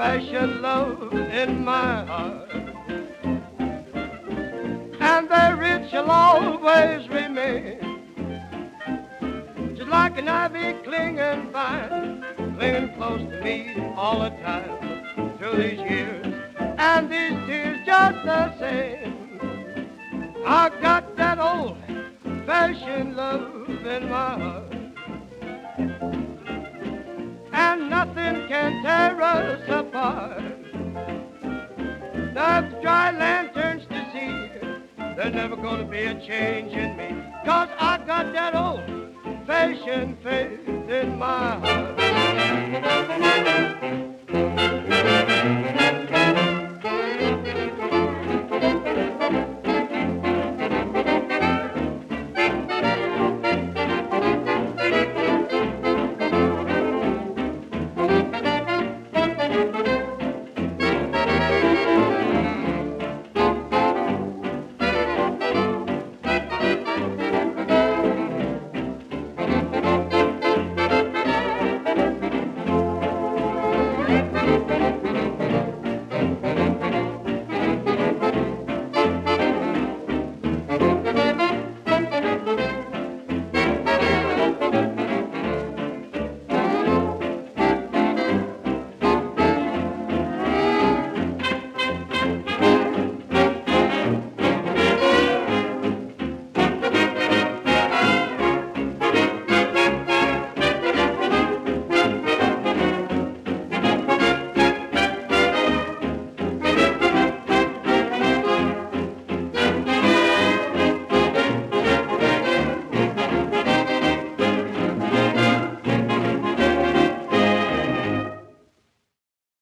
fashioned love in my heart. And the rich shall always remain. Just like an ivy clinging fine, clinging close to me all the time through these years. And these tears just the same. I got that old fashioned love in my heart. Nothing can tear us apart. The dry lanterns to see, there's never gonna be a change in me. Cause I got that old fashioned faith in my heart.